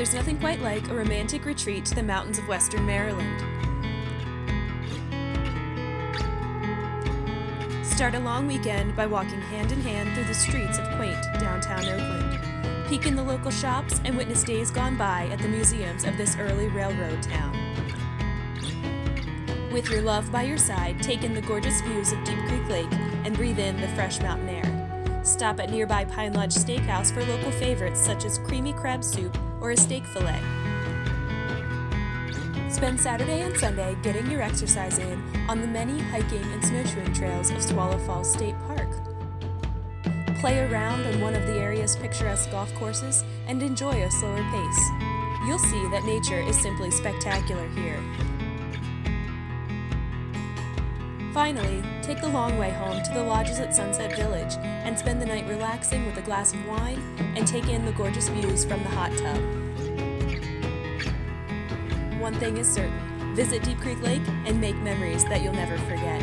there's nothing quite like a romantic retreat to the mountains of western Maryland. Start a long weekend by walking hand in hand through the streets of quaint downtown Oakland. Peek in the local shops and witness days gone by at the museums of this early railroad town. With your love by your side, take in the gorgeous views of Deep Creek Lake and breathe in the fresh mountain air. Stop at nearby Pine Lodge Steakhouse for local favorites such as creamy crab soup or a steak fillet. Spend Saturday and Sunday getting your exercise in on the many hiking and snowshoeing trails of Swallow Falls State Park. Play around on one of the area's picturesque golf courses and enjoy a slower pace. You'll see that nature is simply spectacular here. Finally, take the long way home to the lodges at Sunset Village and spend the night relaxing with a glass of wine and take in the gorgeous views from the hot tub. One thing is certain visit Deep Creek Lake and make memories that you'll never forget.